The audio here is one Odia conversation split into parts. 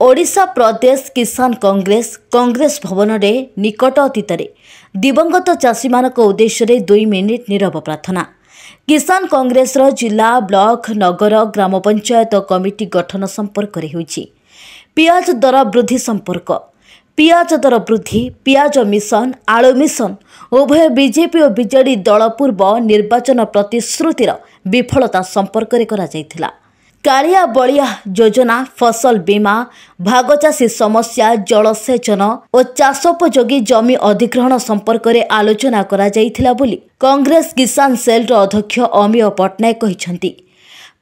ଓଡ଼ିଶା ପ୍ରଦେଶ କିଷାନ କଂଗ୍ରେସ କଂଗ୍ରେସ ଭବନରେ ନିକଟ ଅତୀତରେ ଦିବଂଗତ ଚାଷୀମାନଙ୍କ ଉଦ୍ଦେଶ୍ୟରେ ଦୁଇ ମିନିଟ୍ ନିରବ ପ୍ରାର୍ଥନା। କିଷାନ କଂଗ୍ରେସର ଜିଲ୍ଲା ବ୍ଲକ ନଗର ଗ୍ରାମ ପଞ୍ଚାୟତ କମିଟି ଗଠନ ସମ୍ପର୍କରେ ହେଉଛି ପିଆଜ ଦର ବୃଦ୍ଧି ସମ୍ପର୍କ। ପିଆଜ ଦର ବୃଦ୍ଧି ପିଆଜ ମିଶନ ଆଳୁ ମିଶନ ଉଭୟ ବିଜେପି ଓ ବିଜେଡି ଦଳ ପୂର୍ବ ନିର୍ବାଚନ ପ୍ରତିଶ୍ରୁତିର ବିଫଳତା ସମ୍ପର୍କରେ କରାଯାଇଥିଲା। କାଳିଆ ବଳିଆ ଯୋଜନା ଫସଲ ବୀମା ଭାଗଚାଷୀ ସମସ୍ୟା ଜଳସେଚନ ଓ ଚାଷୋପଯୋଗୀ ଜମି ଅଧିଗ୍ରହଣ ସମ୍ପର୍କରେ ଆଲୋଚନା କରାଯାଇଥିଲା ବୋଲି କଂଗ୍ରେସ କିଷାନ ସେଲ୍ର ଅଧ୍ୟକ୍ଷ ଅମିୟ ପଟ୍ଟନାୟକ କହିଛନ୍ତି।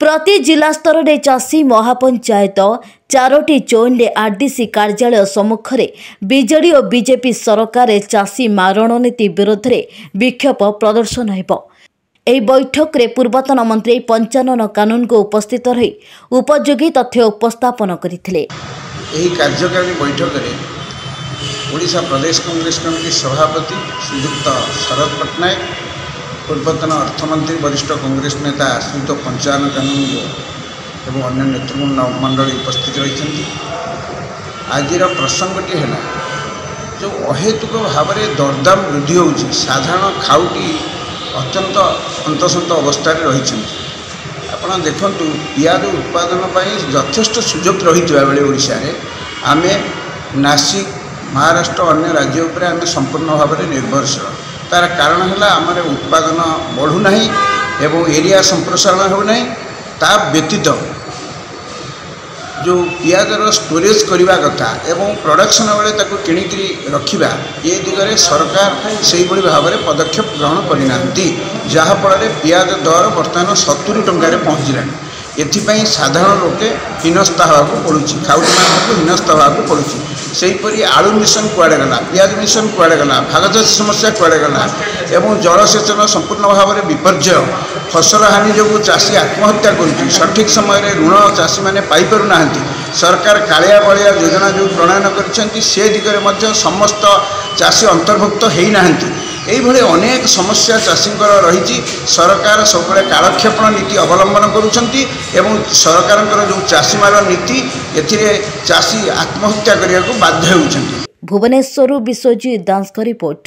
ପ୍ରତି ଜିଲ୍ଲା ସ୍ତରରେ ଚାଷୀ ମହାପଞ୍ଚାୟତ ଚାରୋଟି ଜୋନ୍ରେ ଆର୍ଡିସି କାର୍ଯ୍ୟାଳୟ ସମ୍ମୁଖରେ ବିଜେଡି ଓ ବିଜେପି ସରକାରରେ ଚାଷୀ ମାରଣ ନୀତି ବିରୋଧରେ ବିକ୍ଷୋଭ ପ୍ରଦର୍ଶନ ହେବ। ଏହି ବୈଠକରେ ପୂର୍ବତନ ମନ୍ତ୍ରୀ ପଞ୍ଚାନନ କାନୁନଗୋ ଉପସ୍ଥିତ ରହି ଉପଯୋଗୀ ତଥ୍ୟ ଉପସ୍ଥାପନ କରିଥିଲେ ଏହି କାର୍ଯ୍ୟକାରୀ ବୈଠକରେ ଓଡ଼ିଶା ପ୍ରଦେଶ କଂଗ୍ରେସ କମିଟି ସଭାପତି ଶ୍ରୀଯୁକ୍ତ ଶରଦ ପଟ୍ଟନାୟକ ପୂର୍ବତନ ଅର୍ଥମନ୍ତ୍ରୀ ବରିଷ୍ଠ କଂଗ୍ରେସ ନେତା ଶ୍ରୀଯୁକ୍ତ ପଞ୍ଚାୟନ କାନୁନ ଏବଂ ଅନ୍ୟ ନେତୃବୃନ୍ଦ ମଣ୍ଡଳୀ ଉପସ୍ଥିତ ରହିଛନ୍ତି ଆଜିର ପ୍ରସଙ୍ଗଟି ହେଲା ଯେଉଁ ଅହେତୁକ ଭାବରେ ଦରଦାମ ବୃଦ୍ଧି ହେଉଛି ସାଧାରଣ ଖାଉଟି ଅତ୍ୟନ୍ତ ହନ୍ତସନ୍ତ ଅବସ୍ଥାରେ ରହିଛନ୍ତି। ଆପଣ ଦେଖନ୍ତୁ ପିଆଜ ଉତ୍ପାଦନ ପାଇଁ ଯଥେଷ୍ଟ ସୁଯୋଗ ରହିଥିବା ବେଳେ ଓଡ଼ିଶାରେ ଆମେ ନାସିକ ମହାରାଷ୍ଟ୍ର ଅନ୍ୟ ରାଜ୍ୟ ଉପରେ ଆମେ ସମ୍ପୂର୍ଣ୍ଣ ଭାବରେ ନିର୍ଭରଶୀଳ। ତା'ର କାରଣ ହେଲା ଆମର ଉତ୍ପାଦନ ବଢ଼ୁନାହିଁ ଏବଂ ଏରିଆ ସମ୍ପ୍ରସାରଣ ହେଉନାହିଁ। ତା ବ୍ୟତୀତ ଯେଉଁ ପିଆଜର ଷ୍ଟୋରେଜ୍ କରିବା କଥା ଏବଂ ପ୍ରଡ଼କ୍ସନ୍ ବେଳେ ତାକୁ କିଣିକିରି ରଖିବା ଏ ଦିଗରେ ସରକାର ସେହିଭଳି ଭାବରେ ପଦକ୍ଷେପ ଗ୍ରହଣ କରିନାହାନ୍ତି ଯାହାଫଳରେ ପିଆଜ ଦର ବର୍ତ୍ତମାନ ସତୁରି ଟଙ୍କାରେ ପହଞ୍ଚିଲାଣି। ଏଥିପାଇଁ ସାଧାରଣ ଲୋକେ ହୀନସ୍ତା ହେବାକୁ ପଡ଼ୁଛି ଖାଉଟିମାନଙ୍କୁ ହୀନସ୍ତା ହେବାକୁ ପଡ଼ୁଛି ସେହିପରି ଆଳୁ ମିଶନ କୁଆଡ଼େ ଗଲା ପିଆଜ ମିଶନ କୁଆଡ଼େ ଗଲା ଭାଗଚାଷୀ ସମସ୍ୟା କୁଆଡ଼େ ଗଲା ଏବଂ ଜଳସେଚନ ସମ୍ପୂର୍ଣ୍ଣ ଭାବରେ ବିପର୍ଯ୍ୟୟ। ଫସଲ ହାନି ଯୋଗୁଁ ଚାଷୀ ଆତ୍ମହତ୍ୟା କରୁଛି ସଠିକ୍ ସମୟରେ ଋଣ ଚାଷୀମାନେ ପାଇପାରୁନାହାନ୍ତି। ସରକାର କାଳିଆ ବଳିଆ ଯୋଜନା ଯେଉଁ ପ୍ରଣୟନ କରିଛନ୍ତି। ସେ ଦିଗରେ ମଧ୍ୟ ସମସ୍ତ ଚାଷୀ ଅନ୍ତର୍ଭୁକ୍ତ ହୋଇନାହାନ୍ତି। এইভাবে অনেক সমস্যা চাষীঙ্কর রয়েছে সরকার সবুলে কালক্ষেপণ নীতি অবলম্বন করছেন এবং সরকারঙ্কর যে চাষীমাল নীতি এতে চাষী আত্মহত্যা করা বাধ্য হচ্ছেন ভুবনেশ্বর বিশ্বজিৎ দাসঙ্ক রিপোর্ট